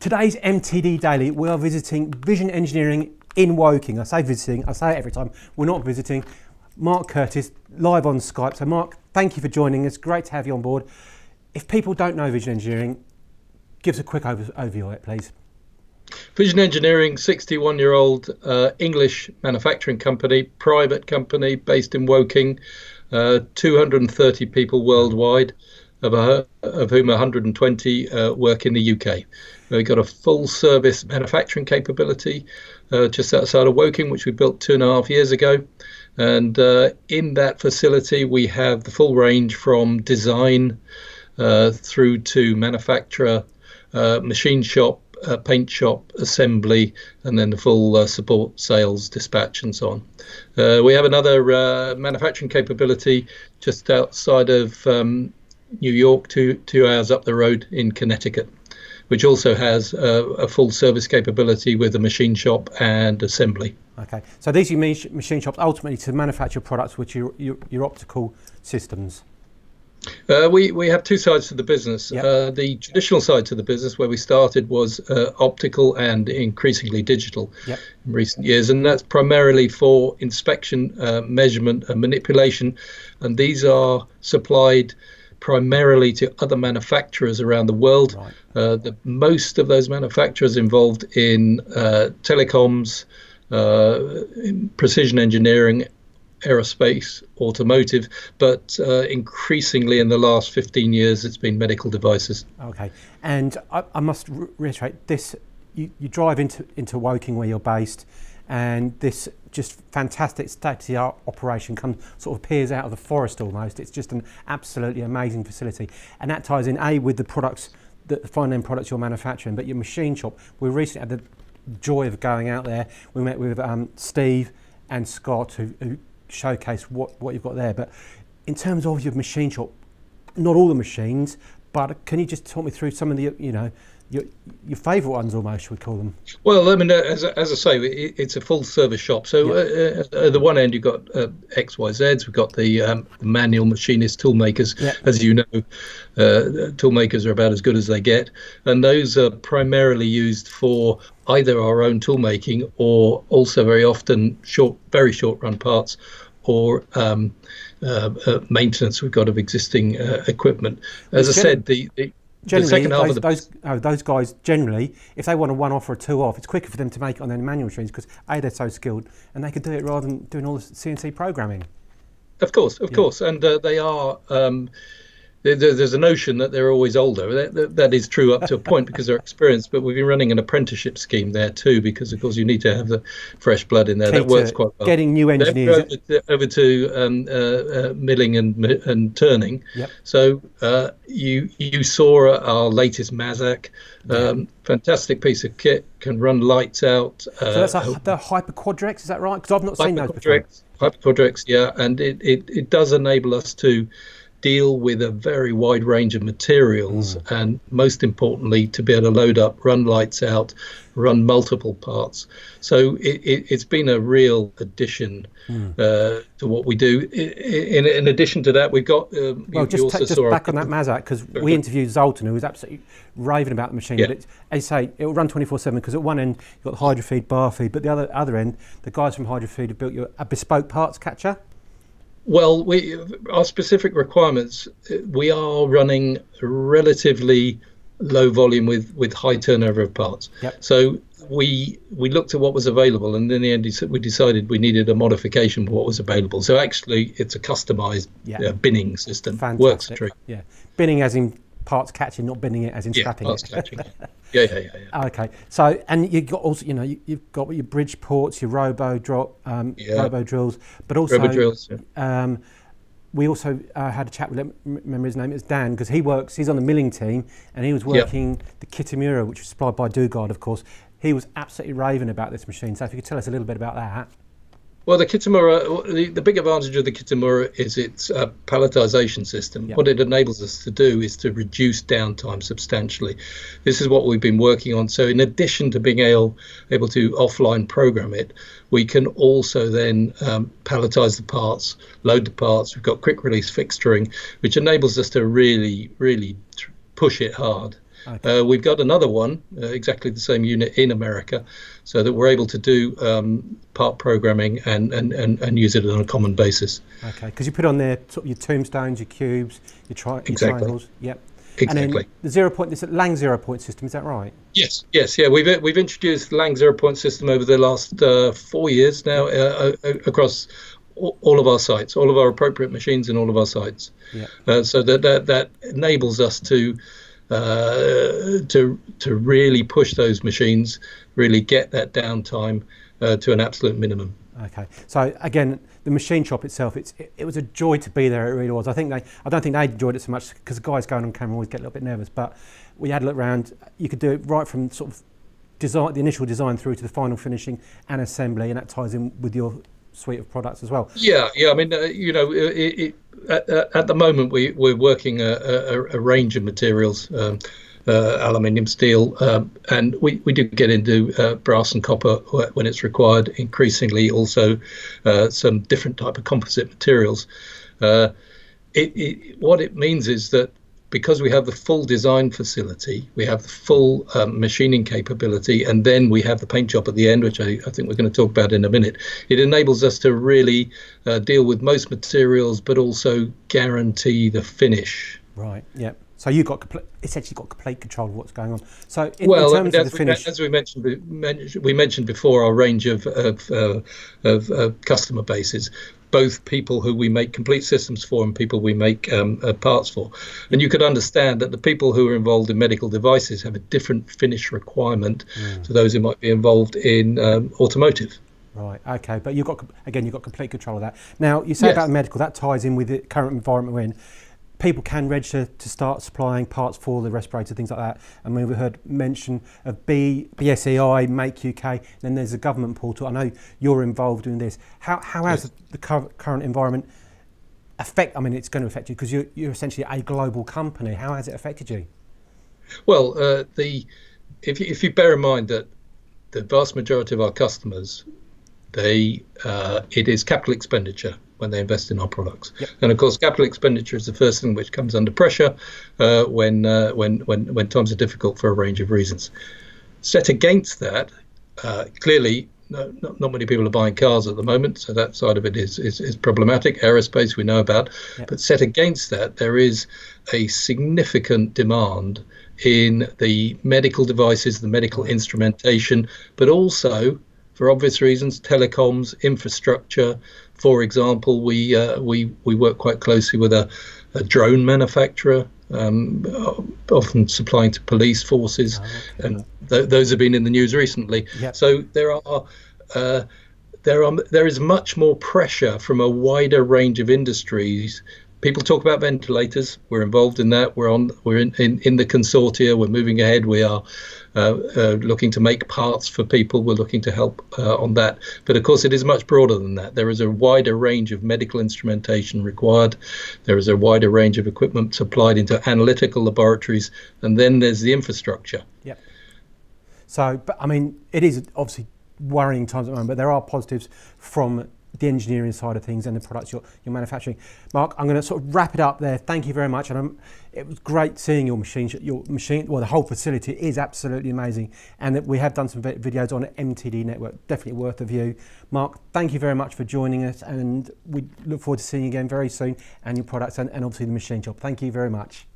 Today's MTD Daily, we are visiting Vision Engineering in Woking. I say visiting, I say it every time. We're not visiting. Mark Curtis, live on Skype. So, Mark, thank you for joining us. Great to have you on board. If people don't know Vision Engineering, give us a quick over- overview of it, please. Vision Engineering, 61 year old uh, English manufacturing company, private company based in Woking, uh, 230 people worldwide, of, a, of whom 120 uh, work in the UK. We've got a full service manufacturing capability uh, just outside of Woking, which we built two and a half years ago. And uh, in that facility, we have the full range from design uh, through to manufacturer, machine shop, uh, paint shop, assembly, and then the full uh, support, sales, dispatch, and so on. Uh, we have another manufacturing capability just outside of um, New York, two two hours up the road in Connecticut which also has a, a full service capability with a machine shop and assembly. Okay, so these are machine shops ultimately to manufacture products which are your, your optical systems. Uh, we we have two sides to the business. Yep. Uh, the traditional side to the business, where we started, was uh, optical and increasingly digital yep. in recent years, and that's primarily for inspection, uh, measurement, and manipulation. And these are supplied primarily to other manufacturers around the world. Right. Uh, the, most of those manufacturers involved in uh, telecoms, uh, in precision engineering, aerospace, automotive, but uh, increasingly in the last 15 years, it's been medical devices. Okay, and I, I must reiterate this: you, you drive into into Woking where you're based and this just fantastic state-of-the-art operation comes sort of appears out of the forest almost. It's just an absolutely amazing facility, and that ties in a with the products, that the fine end products you're manufacturing, but your machine shop. We recently had the joy of going out there. We met with um, Steve and Scott who, who showcased what what you've got there. But in terms of your machine shop, not all the machines, but can you just talk me through some of the you know your, your favourite ones almost, we call them. Well, I mean, uh, as, as I say, it, it's a full service shop. So yeah. uh, uh, at the one end, you've got uh, XYZs, we've got the, um, the manual machinist tool makers. Yeah. As you know, uh, tool makers are about as good as they get. And those are primarily used for either our own tool making or also very often short, very short run parts or um, uh, uh, maintenance we've got of existing uh, equipment. As I said, the, the, generally, those, the... those, oh, those, guys generally, if they want a one off or a two off, it's quicker for them to make it on their manual machines because a they're so skilled and they can do it rather than doing all the CNC programming. Of course, of yeah. course, and uh, they are. Um, there's a notion that they're always older. That, that, that is true up to a point because they're experienced, but we've been running an apprenticeship scheme there too because, of course, you need to have the fresh blood in there. Key that works quite well. Getting new engineers. Over to, over to um, uh, uh, milling and, and turning. Yep. So uh, you you saw our latest Mazak. Um, fantastic piece of kit, can run lights out. Uh, so that's a, the Hyperquadrex, is that right? Because I've not seen those before. Hyperquadrex, yeah, and it, it, it does enable us to deal with a very wide range of materials mm. and most importantly to be able to load up run lights out run multiple parts so it, has it, been a real addition mm. uh, to what we do in, in, addition to that we've got um, well just, ta- just back on that Mazak because we interviewed Zoltan who was absolutely raving about the machine yeah. but it, as you say it will run 24-7 because at one end you've got the Hydrafeed bar feed but the other other end the guys from Hydrafeed have built you a bespoke parts catcher well, we our specific requirements. We are running relatively low volume with with high turnover of parts. Yep. So we we looked at what was available, and in the end, we decided we needed a modification for what was available. So actually, it's a customized yep. uh, binning system. Fantastic. Works treat. Yeah, binning as in parts catching, not bending it as in yeah, parts it. Catching. yeah, yeah, yeah, yeah. Okay, so and you've got also, you know, you, have got your Bridgeports, your robo drop, um, yeah. robo drills, but also robo drills. Yeah. Um, we also uh, had a chat with, remember his name, it's Dan, because he works, he's on the milling team, and he was working yep. the Kitamura, which was supplied by Dugard, of course. He was absolutely raving about this machine. So if you could tell us a little bit about that. Well, the Kitamura, the, the big advantage of the Kitamura is its uh, palletization system. Yep. What it enables us to do is to reduce downtime substantially. This is what we've been working on. So, in addition to being able, able to offline program it, we can also then um, palletize the parts, load the parts. We've got quick release fixturing, which enables us to really, really push it hard. Okay. Uh, we've got another one, uh, exactly the same unit in America, so that we're able to do um, part programming and, and, and, and use it on a common basis. Okay, because you put on there sort of your tombstones, your cubes, your, tri- your exactly. triangles. Yep. Exactly. And then the zero point, this Lang zero point system, is that right? Yes, yes, yeah. We've we've introduced the Lang zero point system over the last uh, four years now uh, uh across all of our sites, all of our appropriate machines in all of our sites. Yeah. Uh, so that, that that enables us to uh, to to really push those machines, really get that downtime uh, to an absolute minimum. Okay. So again, the machine shop itself, it's it, it, was a joy to be there. It really was. I think they, I don't think they enjoyed it so much because guys going on camera always get a little bit nervous. But we had a look around. You could do it right from sort of design, the initial design through to the final finishing and assembly, and that ties in with your suite of products as well. Yeah, yeah. I mean, uh, you know, it, it, at, at, the moment we we're working a, a, a range of materials. Um, uh, aluminium, steel, um, and we, we do get into uh, brass and copper when it's required. Increasingly, also uh, some different type of composite materials. Uh, it, it, what it means is that because we have the full design facility, we have the full um, machining capability, and then we have the paint job at the end, which I, I, think we're going to talk about in a minute. It enables us to really uh, deal with most materials, but also guarantee the finish. Right. Yep. So you've got essentially got complete control of what's going on. So in, well, in terms of the finish, as we mentioned, we mentioned before our range of of, uh, of uh, customer bases, both people who we make complete systems for and people we make um, uh, parts for. And you could understand that the people who are involved in medical devices have a different finish requirement mm. to those who might be involved in um, automotive. Right. Okay. But you've got again, you've got complete control of that. Now you say yes. about medical that ties in with the current environment we're in people can register to start supplying parts for the respirator, things like that. And we've heard mention of B, BSEI, Make UK, then there's a government portal. I know you're involved in this. How, how has yes. the current environment affect, I mean, it's going to affect you because you're, you're essentially a global company. How has it affected you? Well, uh, the if you, if you bear in mind that the vast majority of our customers, they uh, it is capital expenditure when they invest in our products. Yep. And of course, capital expenditure is the first thing which comes under pressure uh, when, uh, when, when, when times are difficult for a range of reasons. Set against that, uh, clearly, no, not, not, many people are buying cars at the moment, so that side of it is, is, is problematic. Aerospace we know about, yep. but set against that, there is a significant demand in the medical devices, the medical instrumentation, but also for obvious reasons, telecoms, infrastructure. For example, we uh, we we work quite closely with a, a drone manufacturer, um, often supplying to police forces, oh, okay. and th- those have been in the news recently. Yep. So there are. Uh, there are there is much more pressure from a wider range of industries people talk about ventilators. We're involved in that. We're on. We're in, in, in the consortia. We're moving ahead. We are uh, uh, looking to make parts for people. We're looking to help uh, on that. But of course, it is much broader than that. There is a wider range of medical instrumentation required. There is a wider range of equipment supplied into analytical laboratories, and then there's the infrastructure. Yeah. So, but I mean, it is obviously worrying times at the moment, but there are positives from the engineering side of things and the products you're, you're manufacturing. Mark, I'm going to sort of wrap it up there. Thank you very much. And I'm, it was great seeing your machine. Your machine, well, the whole facility is absolutely amazing. And that we have done some videos on MTD Network. Definitely worth a view. Mark, thank you very much for joining us. And we look forward to seeing you again very soon and your products and, and obviously the machine shop. Thank you very much.